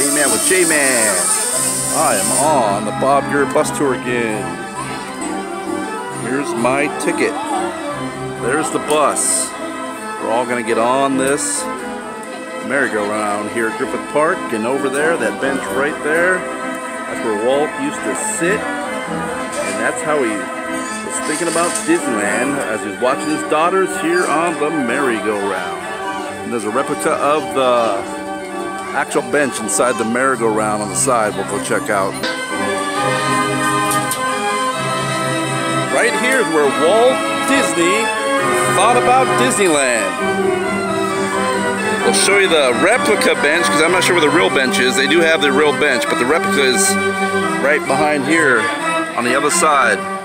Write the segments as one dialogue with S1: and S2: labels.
S1: Hey-Man with J-Man. I am on the Bob Gurr bus tour again. Here's my ticket. There's the bus. We're all gonna get on this merry-go-round here at Griffith Park and over there, that bench right there, that's where Walt used to sit. And that's how he was thinking about Disneyland as he was watching his daughters here on the merry-go-round. And there's a replica of the actual bench inside the merry-go-round on the side we'll go check out. Right here is where Walt Disney thought about Disneyland. We'll show you the replica bench because I'm not sure where the real bench is. They do have the real bench, but the replica is right behind here on the other side.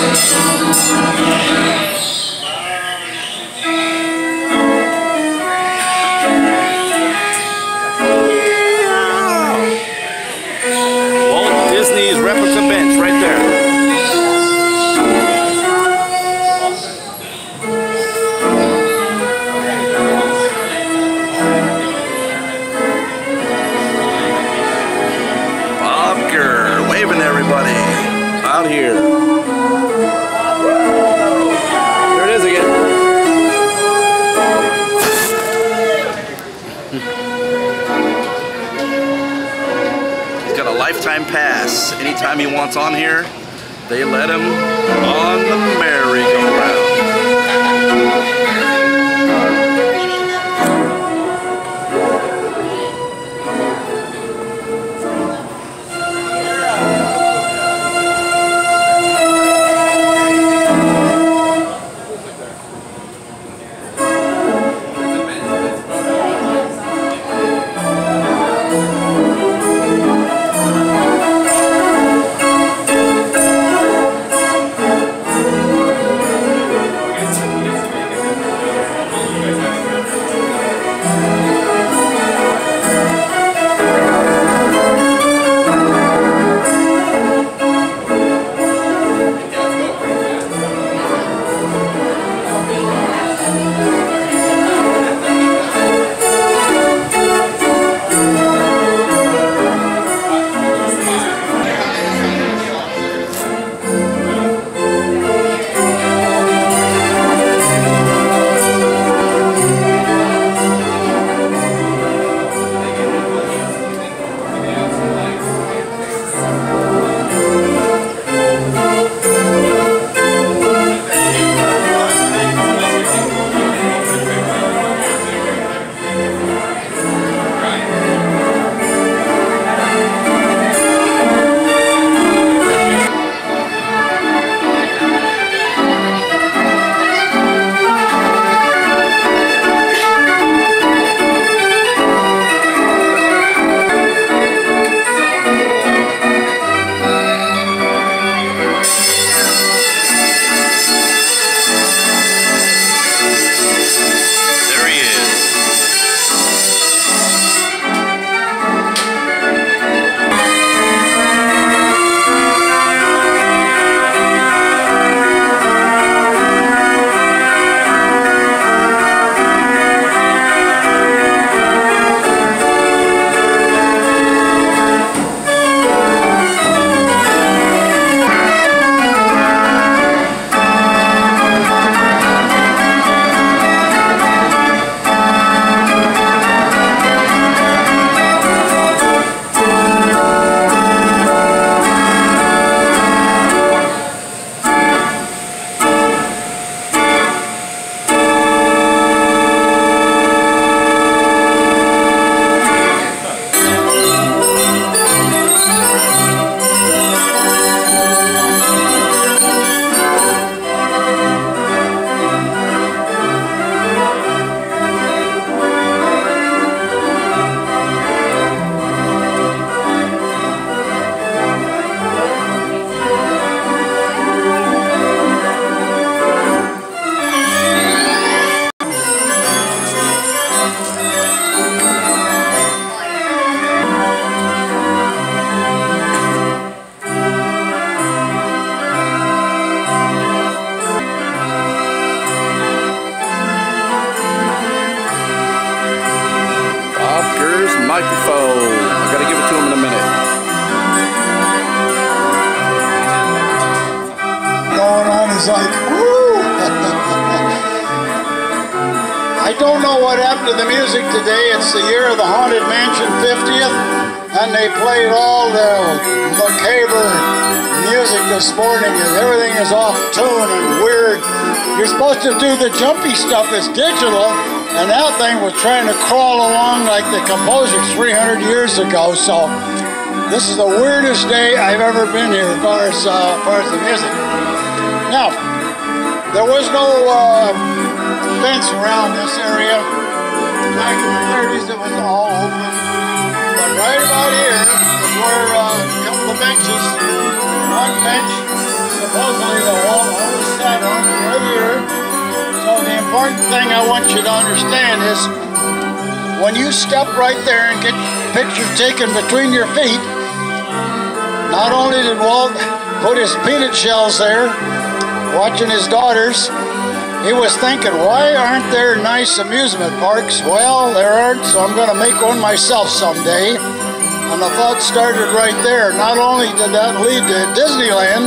S1: Thank you. Pass. Anytime he wants on here, they let him on the merry-go-round. Microphone. I gotta give it to him in a minute.
S2: Going on is like, woo! I don't know what happened to the music today. It's the year of the Haunted Mansion 50th, and they played all the macabre music this morning, everything is off tune and weird. You're supposed to do the jumpy stuff. It's digital, and that thing was trying to crawl along like the composer 300 years ago. So this is the weirdest day I've ever been here as far as, uh, as, far as the music. Now, there was no uh, fence around this area. Back in the 30s, it was all open. But right about here is where uh, a couple of benches, one bench, supposedly the whole, important thing I want you to understand is when you step right there and get pictures taken between your feet, not only did Walt put his peanut shells there, watching his daughters, he was thinking, why aren't there nice amusement parks? Well, there aren't, so I'm going to make one myself someday. And the thought started right there. Not only did that lead to Disneyland,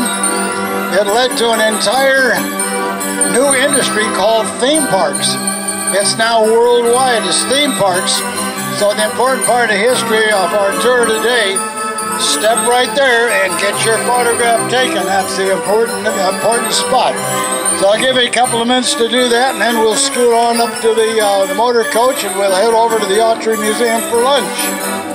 S2: it led to an entire new industry called theme parks. It's now worldwide as theme parks. So the important part of history of our tour today step right there and get your photograph taken. That's the important important spot. So I'll give you a couple of minutes to do that, and then we'll scoot on up to the, uh, the motor coach, and we'll head over to the Autry Museum for lunch.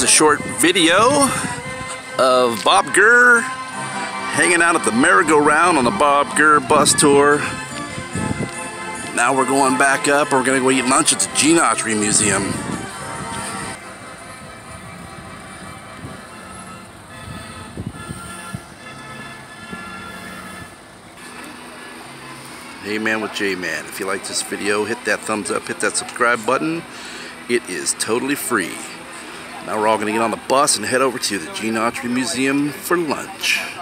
S1: Was a short video of Bob Gurr hanging out at the merry-go-round on the Bob Gurr bus tour. Now we're going back up. We're gonna go eat lunch at the Gene Autry Museum. Hey man with J Man. If you like this video, hit that thumbs up, hit that subscribe button. It is totally free. Now we're all going to get on the bus and head over to the Gene Autry Museum for lunch.